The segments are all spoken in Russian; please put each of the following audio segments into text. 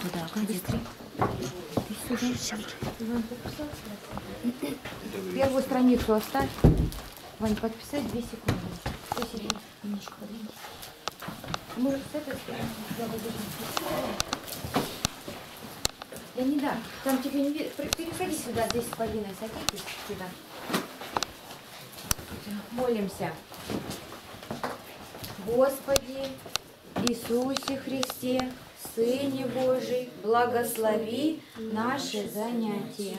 туда, Катя. Ты сюда. Первую страницу оставь. Вань, подписать две секунды. Спасибо. Немножко подвинь. Может, с этой стороны? Я. Да не да. Там тебе не видно. Переходи сюда, здесь с Полиной садитесь сюда. Молимся. Господи Иисусе Христе, Сыне Божий, благослови наши занятия.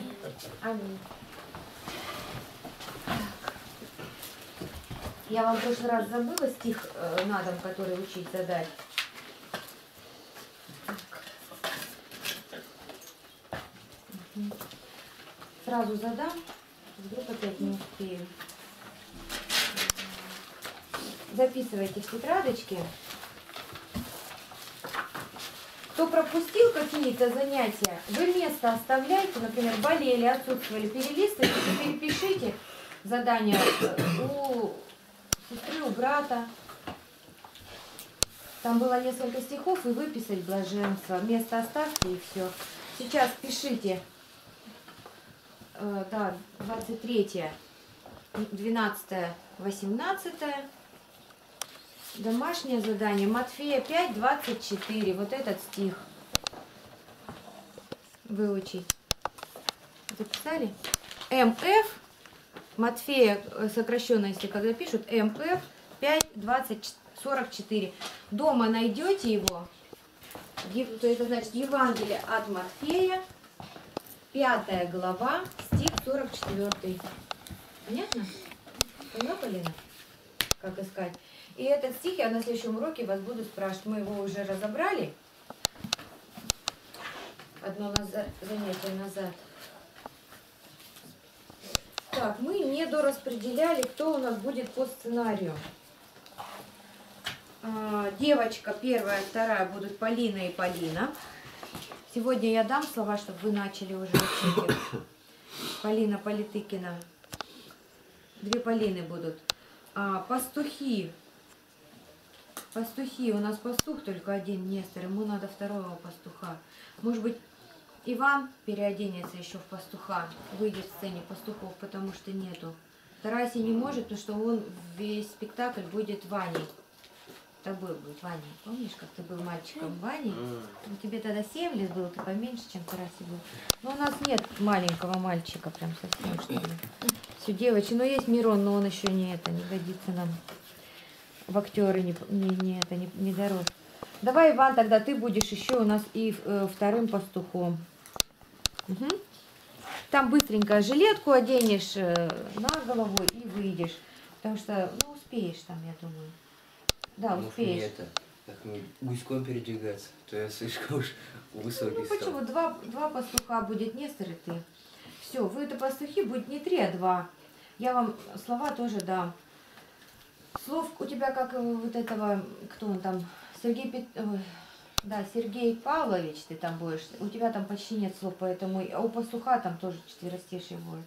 Аминь. Я вам в прошлый раз забыла стих э, на дом, который учить задать. Сразу задам, вдруг опять не успею. Записывайте в тетрадочке. Кто пропустил какие-то занятия, вы место оставляйте, например, болели, отсутствовали, перелистывайте, перепишите задание у сестры, у брата. Там было несколько стихов, и выписать блаженство. Место оставьте, и все. Сейчас пишите, э, да, 23 12 18 Домашнее задание. Матфея 5, 24. Вот этот стих. Выучить. Записали? МФ. Матфея, э, сокращенно, если когда пишут, МФ 5, 20, 44. Дома найдете его. То это значит Евангелие от Матфея, 5 глава, стих 44. Понятно? Поняла, Полина? Как искать? И этот стих я на следующем уроке вас буду спрашивать. Мы его уже разобрали. Одно назад, занятие назад. Так, мы не дораспределяли, кто у нас будет по сценарию. А, девочка первая, вторая будут Полина и Полина. Сегодня я дам слова, чтобы вы начали уже учить. Полина Политыкина. Две Полины будут. А, пастухи. Пастухи. У нас пастух только один Нестор. Ему надо второго пастуха. Может быть, Иван переоденется еще в пастуха. Выйдет в сцене пастухов, потому что нету. Тараси не может, потому что он весь спектакль будет Ваней. Тобой будет Ваня. Помнишь, как ты был мальчиком Ваней? Ну, тебе тогда 7 лет было, ты поменьше, чем Тараси был. Но у нас нет маленького мальчика прям совсем, что ли. Все девочки. Но есть Мирон, но он еще не это, не годится нам в актеры, не, не, не это, не, не дорос. Давай, Иван, тогда ты будешь еще у нас и э, вторым пастухом. Мгм. Там быстренько жилетку оденешь э, на голову и выйдешь. Потому что, ну, успеешь там, я думаю. Да, Может, успеешь. это, как мне гуськом передвигаться, то я слишком уж высокий Ну стал. почему? Два, два пастуха будет Нестор и ты. Все, вы это пастухи будет не три, а два. Я вам слова тоже дам. Слов у тебя как э, вот этого, кто он там, Сергей Пет... ой, да, Сергей Павлович ты там будешь. У тебя там почти нет слов, поэтому... А у пастуха там тоже четверостишие будет.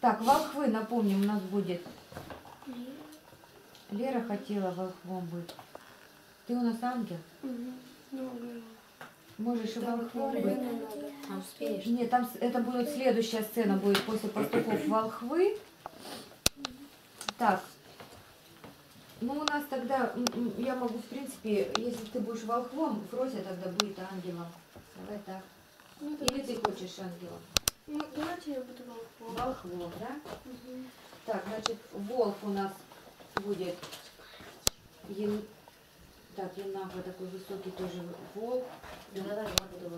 Так, волхвы, напомним, у нас будет. Лера хотела волхвом быть. Ты у нас ангел? Можешь и волхвом быть. А успеешь? Нет, там это будет следующая сцена, будет после пастухов волхвы. Так. Ну, у нас тогда, я могу, в принципе, если ты будешь волхвом, Фрося тогда будет ангелом. Давай так. Ну, Или ты хочешь ангелом? Ну, давайте я буду волком. Волхвом, да? Так, значит, волк у нас будет Ен- Так, Янага такой высокий тоже волк. Да давай, я буду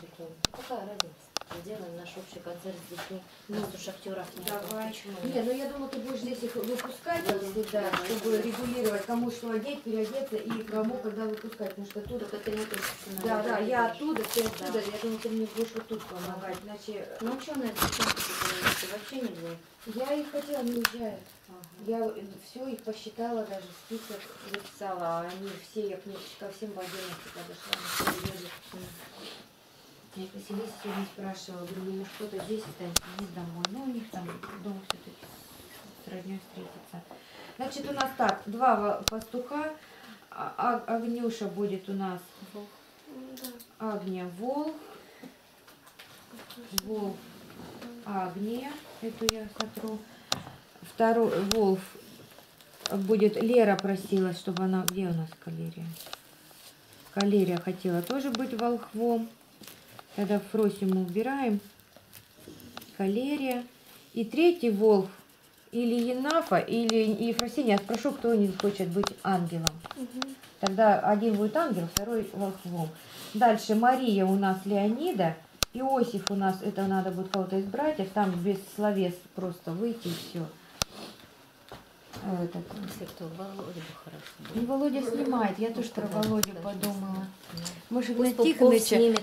великим. Какая разница? Сделаем наш общий концерт с детьми. У нас уж актеров нет. Давай. Почему Не, нет? ну я думаю, ты будешь здесь их выпускать Да, всегда, да, чтобы да. регулировать, кому что одеть, переодеться и кому когда выпускать. Потому что тут... Только ты не ответственна. Да, да, я Да. оттуда, ты оттуда. Да. Я думаю, ты мне будешь вот тут помогать. Иначе Ну что на ты вообще нельзя? я их хотела, не уезжают. Я все их посчитала, даже список записала, а они все, я к ним ко всем в отдельности подошла. Я Василиса сегодня спрашивала, говорю, ну кто-то здесь останется, не домой. Ну, у них там дома все-таки с родней встретиться. Значит, у нас так, два пастуха, А- А- Агнюша будет у нас Да. Агния Волк. Волк Агния. Эту я сотру. Второй Волф будет Лера просила, чтобы она... Где у нас Калерия? Калерия хотела тоже быть волхвом. Тогда Фросю мы убираем. Калерия. И третий Волф или Енафа, или Ефросинья. Я спрошу, кто не хочет быть ангелом. Мгм. Тогда один будет ангел, второй волхвом. Дальше Мария у нас Леонида. Иосиф у нас, это надо будет кого-то из братьев, там без словес просто выйти и все. Этот. Если кто, Володя бы хорошо. И Володя снимает, я тоже про Володю подумала. Может, Пусть на Тихоныча снимет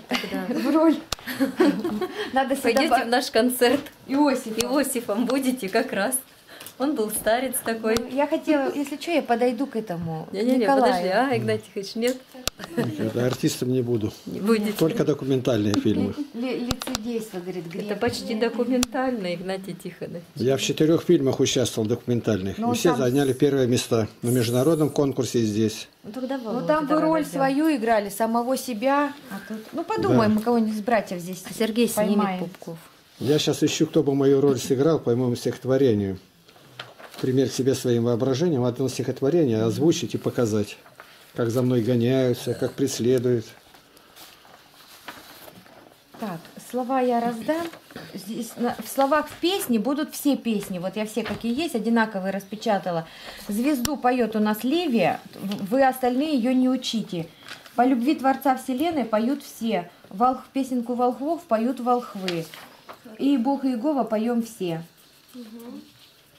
в роль. Надо Пойдете в наш концерт Иосиф. Иосифом будете как раз. Он был старец такой. Ну, Я хотела, если что, я подойду к этому Не-не-не, Николаю. подожди, а, Игнатий Тихонович, нет, Да, Артистом не буду. не будете. Только документальные фильмы. Ли- Лицедейство, говорит, грех. Это почти документально, Игнатий Тихонович. Я в четырех фильмах участвовал документальных. Ну, И все там- заняли первые места на международном конкурсе и здесь. Ну тогда Ну Володя там вы роль возьмем. свою играли, самого себя. А тут... Ну подумаем, мы кого-нибудь из братьев здесь А Сергей снимет поймаем. Попков. Я сейчас ищу, кто бы мою роль сыграл по моему стихотворению. Пример себе своим воображением, одно стихотворение озвучить и показать. Как за мной гоняются, как преследуют. Так, слова я раздам. Здесь на- в словах в песне будут все песни. Вот я все, какие есть, одинаковые распечатала. Звезду поет у нас Ливия, вы остальные ее не учите. По любви Творца Вселенной поют все. Волх, песенку волхвов поют волхвы. И Бог и Иегова поем все.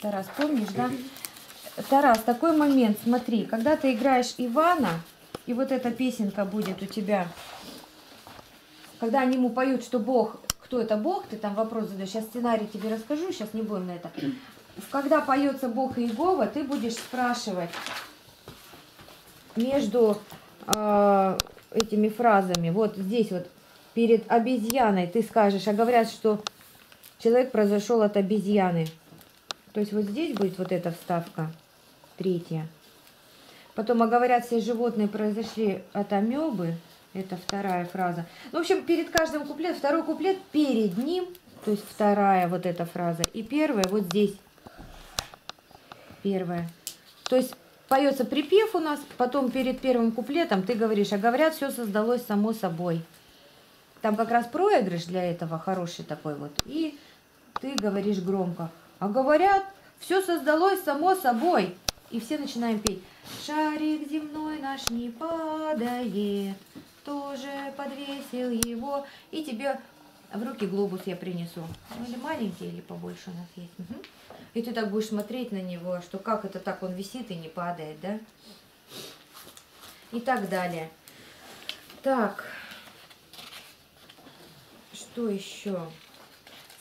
Тарас, помнишь, да? Тарас, такой момент, смотри, когда ты играешь Ивана, и вот эта песенка будет у тебя, когда они ему поют, что Бог, кто это Бог, ты там вопрос задаешь, сейчас сценарий тебе расскажу, сейчас не будем на это. Когда поется Бог и Иегова, ты будешь спрашивать между э, этими фразами, вот здесь вот, перед обезьяной ты скажешь, а говорят, что человек произошел от обезьяны. То есть вот здесь будет вот эта вставка, третья. Потом, а говорят, все животные произошли от амебы. Это вторая фраза. Ну, в общем, перед каждым куплетом, второй куплет перед ним, то есть вторая вот эта фраза. И первая вот здесь. Первая. То есть поется припев у нас, потом перед первым куплетом ты говоришь, а говорят, все создалось само собой. Там как раз проигрыш для этого хороший такой вот. И ты говоришь громко. А говорят, все создалось само собой. И все начинаем петь. Шарик земной наш не падает, тоже подвесил его. И тебе в руки глобус я принесу. Ну, или маленький, или побольше у нас есть. Мгм. И ты так будешь смотреть на него, что как это так он висит и не падает, да? И так далее. Так. Что еще?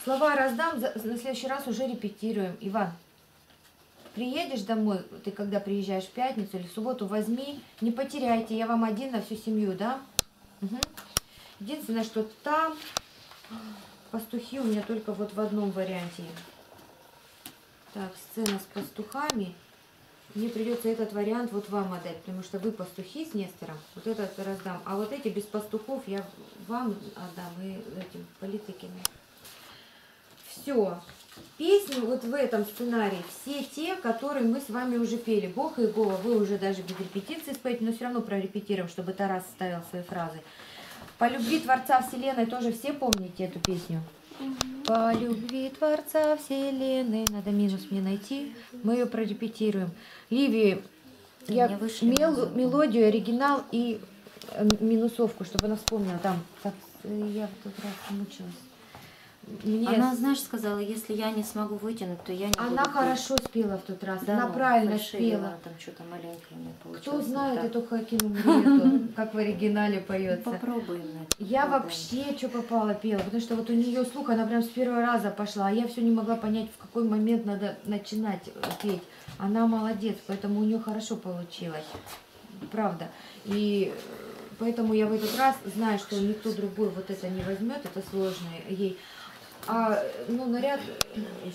Слова раздам, на следующий раз уже репетируем. Иван, приедешь домой, ты когда приезжаешь в пятницу или в субботу, возьми, не потеряйте, я вам один на всю семью, да? Мгм. Единственное, что там пастухи у меня только вот в одном варианте. Так, сцена с пастухами. Мне придется этот вариант вот вам отдать, потому что вы пастухи с Нестором, вот этот раздам. А вот эти без пастухов я вам отдам и этим политиками. Все. Песни вот в этом сценарии, все те, которые мы с вами уже пели. Бог и Иегова, вы уже даже без репетиции споете, но все равно прорепетируем, чтобы Тарас ставил свои фразы. По любви Творца Вселенной тоже все помните эту песню? По любви Творца Вселенной, надо минус мне найти, мы ее прорепетируем. Ливи, Ты я мел- мелодию, оригинал и э, минусовку, чтобы она вспомнила там. Так, э, я в тот раз мучилась. Мне Она, знаешь, сказала, если я не смогу вытянуть, то я не буду она петь. хорошо спела в тот раз, Да, она ну, правильно спела. Там что-то маленькое Кто получилось. не знает так. эту Хакину как в оригинале поется. Попробуем. Надь, Я попробуем. вообще что попало пела, потому что вот у нее слух, она прям с первого раза пошла, а я все не могла понять, в какой момент надо начинать петь. Она молодец, поэтому у нее хорошо получилось, правда. И поэтому я в этот раз знаю, что никто другой вот это не возьмет, это сложное ей. А ну, наряд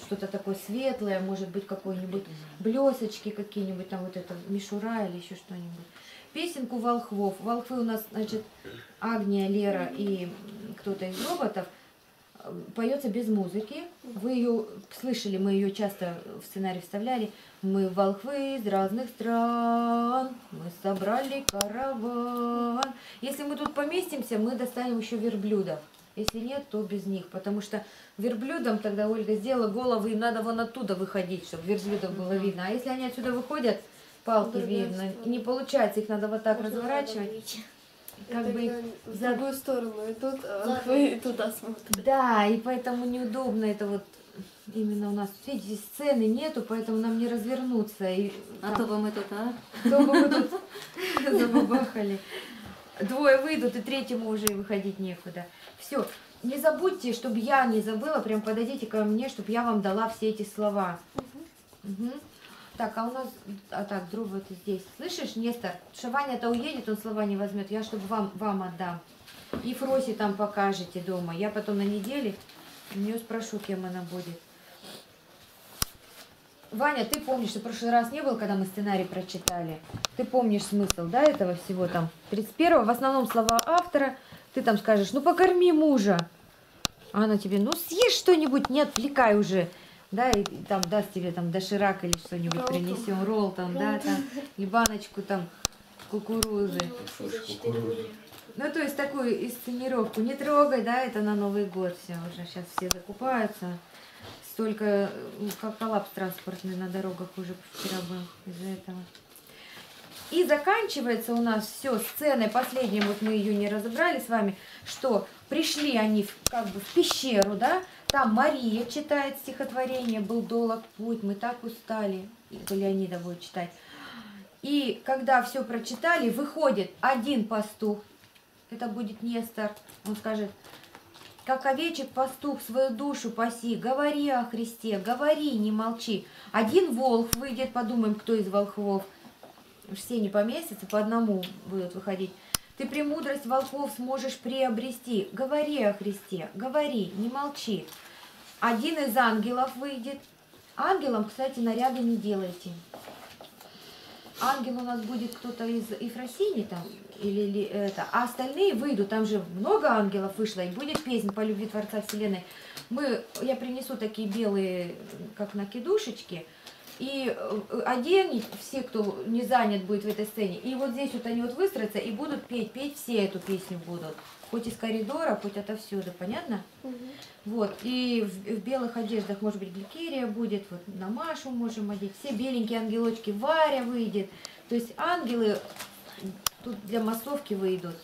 что-то такое светлое, может быть, какой-нибудь блесочки какие-нибудь, там вот это мишура или еще что-нибудь. песенку волхвов. Волхвы у нас, значит, Агния, Лера и кто-то из роботов. Э, Поется без музыки. Вы ее слышали, мы ее часто в сценарий вставляли. Мы волхвы из разных стран, мы собрали караван. Если мы тут поместимся, мы достанем еще верблюдов. Если нет, то без них. Потому что верблюдам тогда Ольга сделала головы, им надо вон оттуда выходить, чтобы верблюдов было видно. А если они отсюда выходят, палки видно. сторону. И не получается, их надо вот так Можно разворачивать. ловить. Как И бы в за- другую сторону. И тут а, вы туда смотрите. Да, и поэтому неудобно это вот именно у нас. Видите, сцены нету, поэтому нам не развернуться. И А то бы мы тут, а? то бы мы тут забабахали. Двое выйдут, и третьему уже выходить некуда. Все. Не забудьте, чтобы я не забыла, прям подойдите ко мне, чтобы я вам дала все эти слова. Мгм. Так, а у нас, а так, друг вот здесь. Слышишь, Нестор, что Ваня-то уедет, он слова не возьмет, я чтобы вам, вам отдам. И Фросе там покажете дома. Я потом на неделе у нее спрошу, кем она будет. Ваня, ты помнишь, ты в прошлый раз не был, когда мы сценарий прочитали? Ты помнишь смысл, да, этого всего там? 31 в основном слова автора. Ты там скажешь, ну покорми мужа. А она тебе, ну съешь что-нибудь, не отвлекай уже. Да, и, и там даст тебе там доширак или что-нибудь Ролл там. принесем, ролл там, да, там, и баночку там кукурузы. Рубля. Ну, то есть такую инсценировку. Не трогай, да, это на Новый год все уже. Сейчас все закупаются. Столько, э, как коллапс транспортный на дорогах уже вчера был из-за этого. И заканчивается у нас все сценой последней, вот мы ее не разобрали с вами, что пришли они в, как бы в пещеру, да, там Мария читает стихотворение, был долг путь, мы так устали, и Леонида будет читать. И когда все прочитали, выходит один пастух, это будет Нестор, он скажет, как овечек пастух свою душу паси, говори о Христе, говори, не молчи. Один волк выйдет, подумаем, кто из волхвов. Все не поместятся, по одному будут выходить. Ты премудрость волков сможешь приобрести. Говори о Христе, говори, не молчи. Один из ангелов выйдет. Ангелам, кстати, наряды не делайте. Ангел у нас будет кто-то из Ефросини там, или, это, а остальные выйдут, там же много ангелов вышло, и будет песня по любви Творца Вселенной. Мы, я принесу такие белые, как накидушечки, и э, оденет все, кто не занят будет в этой сцене, и вот здесь вот они вот выстроятся и будут петь, петь все эту песню будут. Хоть из коридора, хоть отовсюду, понятно? Мгм. Вот, и в, в белых одеждах, может быть, Гликерия будет, вот на Машу можем одеть, все беленькие ангелочки, Варя выйдет. То есть ангелы тут для массовки выйдут.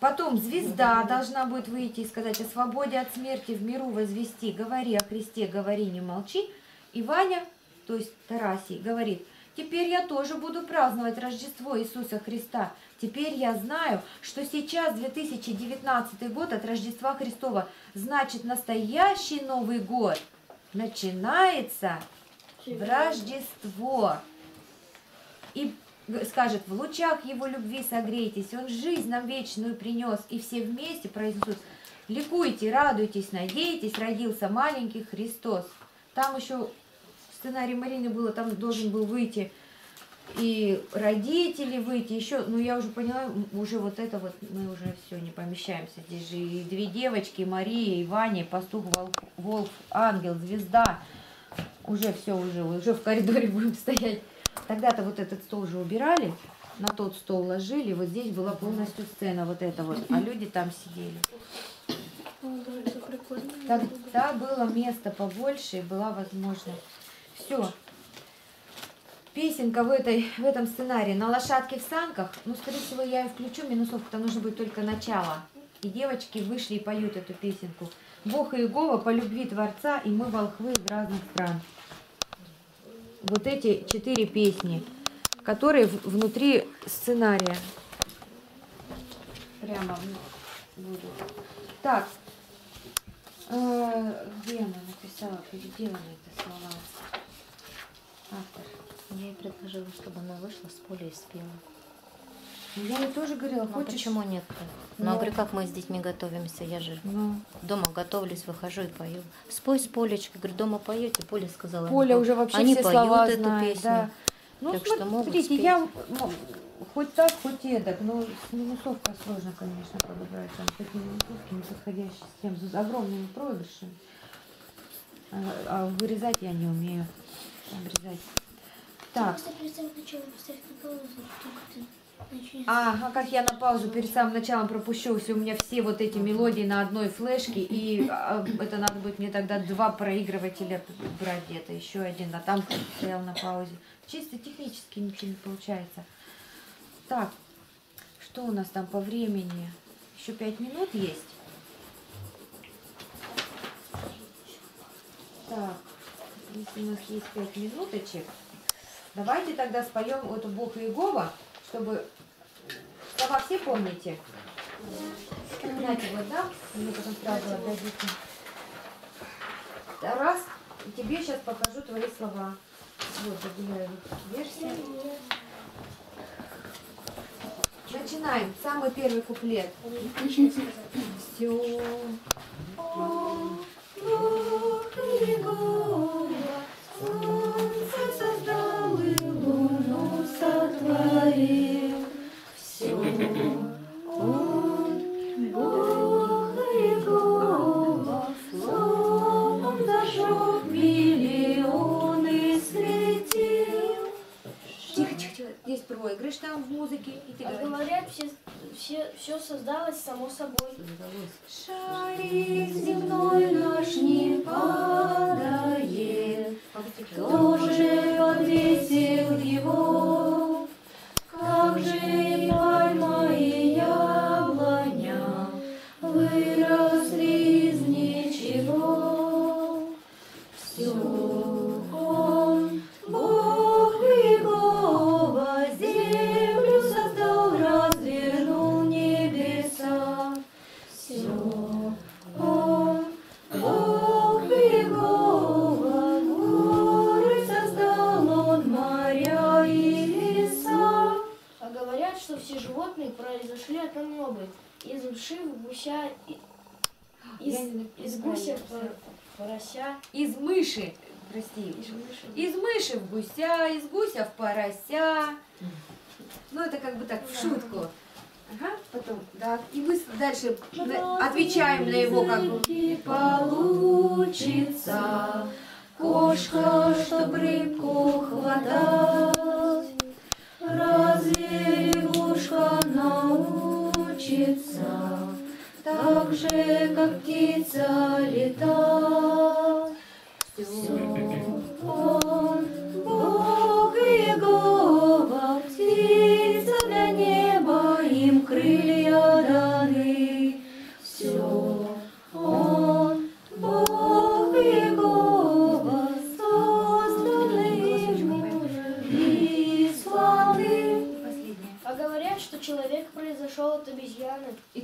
Потом звезда должна будет выйти и сказать о свободе от смерти в миру возвести. Говори о Христе, говори, не молчи. И Ваня, то есть Тарасий, говорит, теперь я тоже буду праздновать Рождество Иисуса Христа. Теперь я знаю, что сейчас 2019 год от Рождества Христова. Значит, настоящий Новый год начинается в Рождество. И скажет, в лучах его любви согрейтесь, он жизнь нам вечную принес, и все вместе произнесут, ликуйте, радуйтесь, надейтесь, родился маленький Христос. Там еще в сценарии Марины было, там должен был выйти и родители выйти, еще, ну я уже поняла, уже вот это вот, мы уже все не помещаемся. Здесь же и две девочки, Мария, и Ваня, и пастух, волк, волк, ангел, звезда. Уже все, уже, уже в коридоре будем стоять. Тогда-то вот этот стол уже убирали, на тот стол ложили, вот здесь была полностью сцена вот эта вот, а люди там сидели. Это. Тогда было место побольше и была возможность. Все. Песенка в, этой, в этом сценарии на лошадке в санках. Ну, скорее всего, я и включу минусовку, там нужно будет только начало. И девочки вышли и поют эту песенку. Бог и Иегова по любви Творца, и мы волхвы из разных стран. Вот эти четыре песни, которые внутри сценария. Прямо будут. Так, Э, где она написала, переделаны это слова? Автор. Я ей предложила, чтобы она вышла с поля и спела. Ну, Я ей тоже говорила, Ну, хочешь? почему нет-то? Ну, Ну. говорю, как мы с детьми готовимся, я же Ну, дома готовлюсь, выхожу и пою. Спой с Полечкой, говорю, дома поете, Поля сказала. Поля «Ну, уже вообще Они все поют слова эту знает, песню. да. Ну, Так что могут смотрите, спеть. я м, хоть так, хоть эдак. Но с минусовкой сложно, конечно, подобрать. Там такие минусовки неподходящие с тем, с огромными проигрышами. А, а вырезать я не умею. Обрезать. Так, А, а как я на паузу перед самым началом пропущу, если у меня все вот эти мелодии на одной флешке, и а, это надо будет мне тогда два проигрывателя брать где-то, еще один, а там стоял на паузе. Чисто технически ничего не получается. Так, что у нас там по времени? Еще пять минут есть? Так, если у нас есть пять минуточек, давайте тогда споем эту Бог Иегова, чтобы... Слова все помните? Знаете, вот, да? Мне потом сразу отдадите. Раз, тебе сейчас покажу твои слова. Вот, загуляю версия. Начинаем. Самый первый куплет. Все. Все, все создалось само собой. Шарик земной наш не падает, Кто же подвесил его? Порося. Из мыши, прости, Из мыши. из мыши в гуся, из гуся в порося. Ну, это как бы так, в шутку. Ага, потом, да, и мы дальше отвечаем на его как бы. Получится кошка, чтоб рыбку хватать. Разве лягушка научится так же, как птица летать? Все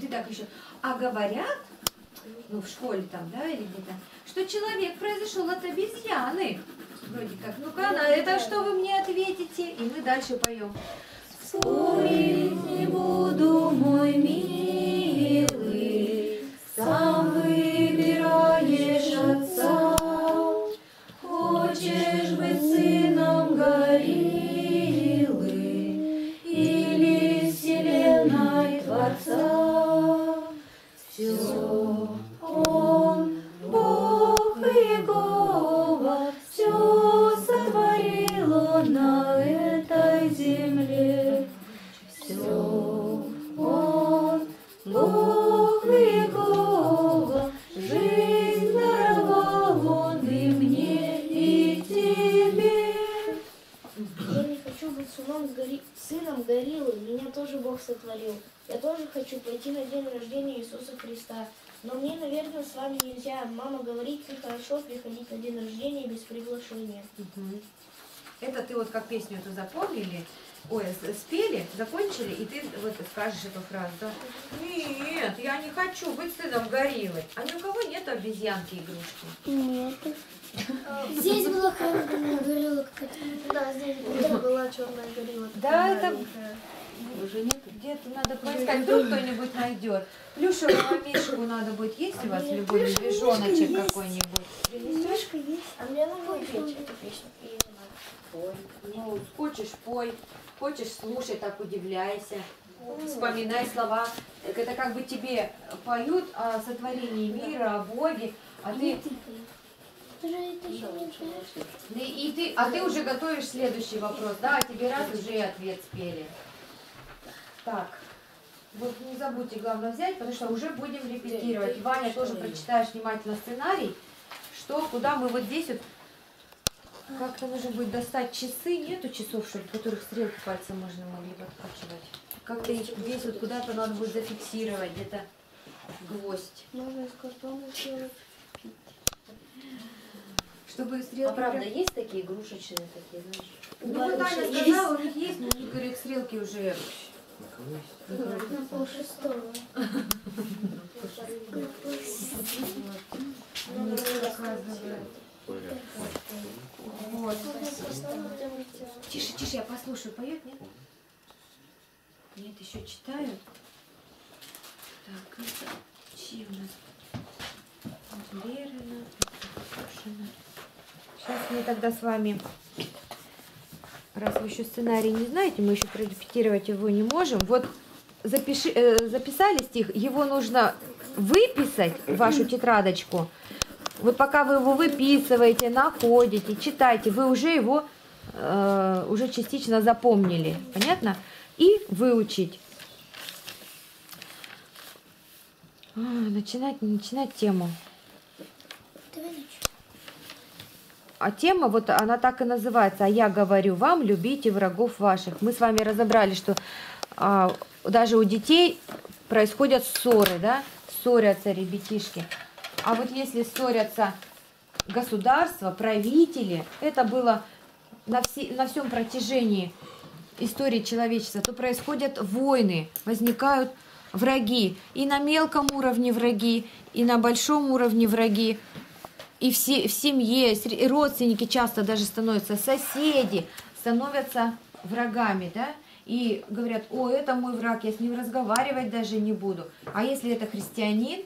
И так еще. А говорят, ну в школе там, да, или где-то, что человек произошел от обезьяны. Вроде как. Ну-ка, на это что вы мне ответите? И мы дальше поем. Спорить не буду, мой милый, хочу быть сыном, гори... сыном гориллы. Меня тоже Бог сотворил. Я тоже хочу пойти на день рождения Иисуса Христа. Но мне, наверное, с вами нельзя. Мама говорит, нехорошо приходить на день рождения без приглашения. Мгм. Это ты вот как песню эту запомнили, ой, спели, закончили, и ты вот скажешь эту фразу, да? Нет, я не хочу быть сыном гориллы. А ни у кого нет обезьянки игрушки? Нет. Здесь была хорошая горилла какая-то. Да, здесь была черная горилла. Да, это уже нет. Где-то надо поискать, вдруг кто-нибудь найдет. Плюшевого мишку надо будет. Есть у вас любой медвежоночек какой-нибудь? Принесешь? А мне надо петь эту песню. Ну, хочешь, пой. Хочешь, слушай, так удивляйся. Вспоминай слова. Это как бы тебе поют о сотворении мира, о Боге, а ты, Ты и ты, а ты уже готовишь следующий вопрос, да? А тебе раз уже и ответ спели. Так, вот не забудьте, главное взять, потому что уже будем репетировать. Ваня, тоже прочитаешь внимательно сценарий, что, куда мы вот здесь вот как-то нужно будет достать часы. Нету часов, чтобы, в которых стрелки пальцем можно могли подкручивать. Как-то их здесь вот куда-то надо будет зафиксировать, где-то гвоздь. Можно из картона сделать. Чтобы А стрелки... правда, прям- есть такие игрушечные такие, знаешь? Ну вот Аня сказала, у них есть, но говорит, стрелки уже... На пол шестого. не показывают. Вот. Тише, тише, я послушаю. Поет, нет? Нет, еще читают. Так, это чьи у нас? Лерина, Ксюшина. Сейчас мы тогда с вами, раз вы еще сценарий не знаете, мы еще прорепетировать его не можем. Вот запиши, э, записали стих, его нужно выписать в вашу тетрадочку. Вот пока вы его выписываете, находите, читаете, вы уже его э, уже частично запомнили, понятно? И выучить. А, начинать, начинать тему. А тема, вот она так и называется. А я говорю вам, любите врагов ваших. Мы с вами разобрали, что а, даже у детей происходят ссоры, да? Ссорятся ребятишки. А вот если ссорятся государства, правители, это было на, все, на всем протяжении истории человечества, то происходят войны, возникают враги. И на мелком уровне враги, и на большом уровне враги. И в, се- в семье, сре- родственники часто даже становятся, соседи становятся врагами, да? И говорят, о, это мой враг, я с ним разговаривать даже не буду. А если это христианин,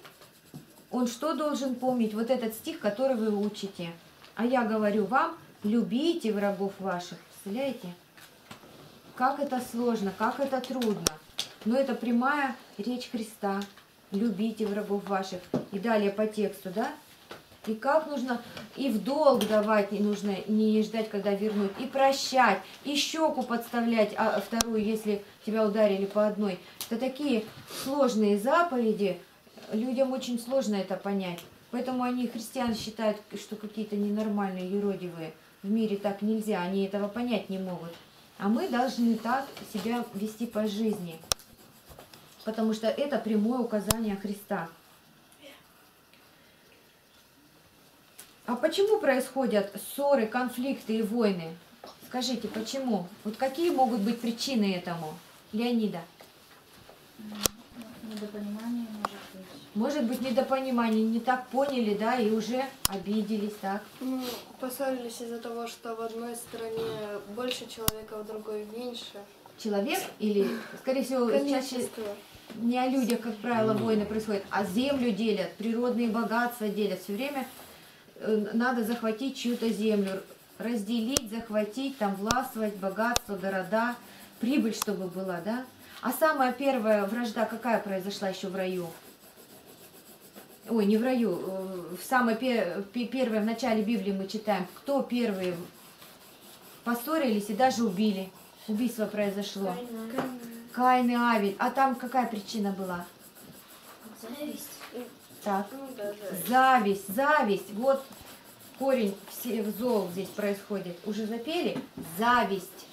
он что должен помнить? Вот этот стих, который вы учите. А я говорю вам, любите врагов ваших. Представляете? Как это сложно, как это трудно. Но это прямая речь Христа. Любите врагов ваших. И далее по тексту, да? И как нужно и в долг давать не нужно, не ждать, когда вернуть, и прощать, и щеку подставлять, а вторую, если тебя ударили по одной. Это такие сложные заповеди, людям очень сложно это понять. Поэтому они, христиан, считают, что какие-то ненормальные, юродивые. В мире так нельзя, они этого понять не могут. А мы должны так себя вести по жизни. Потому что это прямое указание Христа. А почему происходят ссоры, конфликты и войны? Скажите, почему? Вот какие могут быть причины этому? Леонида. Недопонимание может быть. Недопонимание, не так поняли, да, и уже обиделись, так? Ну, поссорились из-за того, что в одной стране больше человека, в другой меньше. Человек или, скорее всего, чаще не о людях, как правило, войны происходят, а землю делят, природные богатства делят. Все время э, надо захватить чью-то землю, разделить, захватить, там властвовать, богатство, города, прибыль, чтобы была, да? А самая первая вражда какая произошла еще в раю? Ой, не в раю, э, в самой пе- пе- первой, в начале Библии мы читаем, кто первые поссорились и даже убили. Убийство произошло. Каин и Авель. А там какая причина была? Зависть. Так. Ну. Зависть, зависть. Вот корень всех зол здесь происходит. Уже запели? Зависть.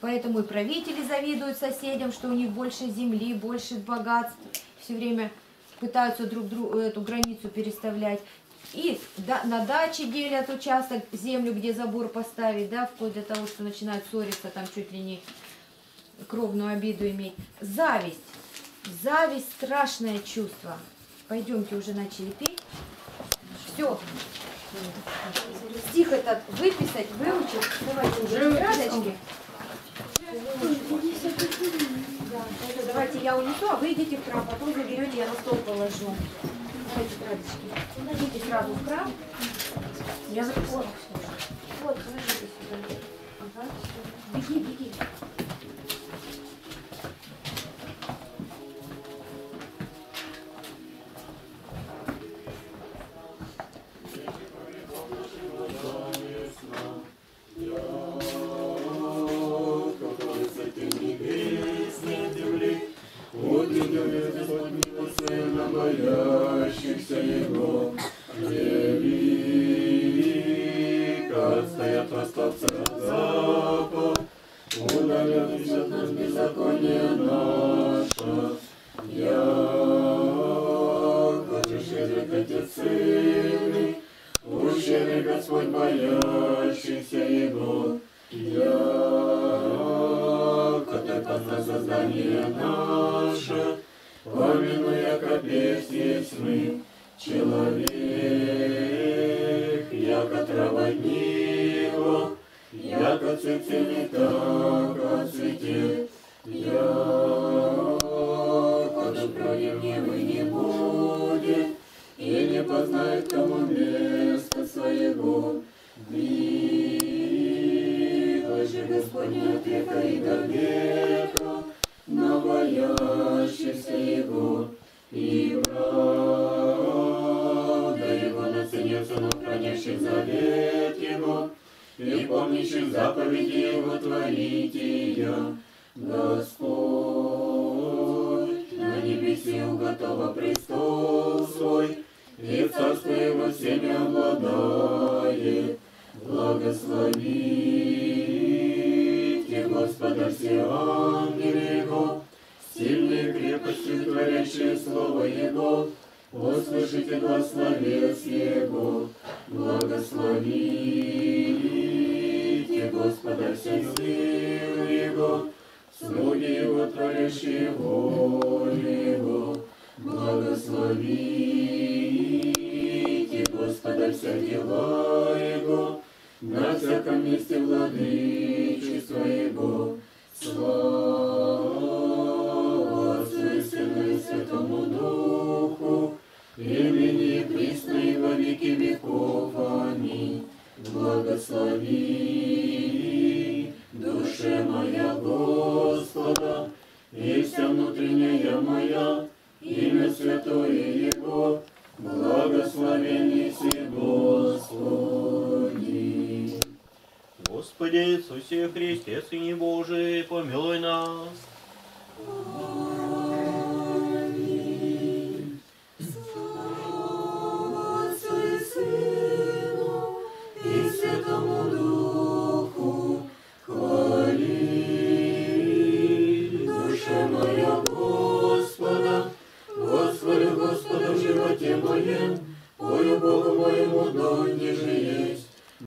Поэтому и правители завидуют соседям, что у них больше земли, больше богатств. Все время пытаются друг другу эту границу переставлять. И да- на даче делят участок, землю, где забор поставить, да, вплоть до того, что начинают ссориться, там чуть ли не кровную обиду иметь. Зависть. Зависть – страшное чувство. Пойдемте, уже начали петь. Все. Стих этот выписать, выучить. Давайте уже тетрадочки. Это давайте я унесу, а вы идите в храм, потом заберете, я на стол положу. Давайте тетрадочки. Идите сразу в храм. Я за вот, вот, положите сюда. Ага. Беги, беги. От нас беззаконие наше. Я хочу щедрый Отец сильный, ущербный Господь. Я, создание наше, помянуя капец есть мы, человек, яко трава его, яко цветет, так отцветет. Яко крови гнева не будет, и не познает тому место своего. Ближе же Господня от века и до века, на боящихся Его, и правда Его на цене сынов, хранящих завет Его, и помнящих заповеди Его творития. Господь на небесе уготова престол свой, и царство Его всеми обладает. Благословите Господа все ангелы Его, сильные крепостью творящие Слово Его, услышите глаз словес Его. Благословите Господа все силы Его, слуги Его, творящие волю Его. Благословите Господа все дела Его, на всяком месте владычества Его. Слава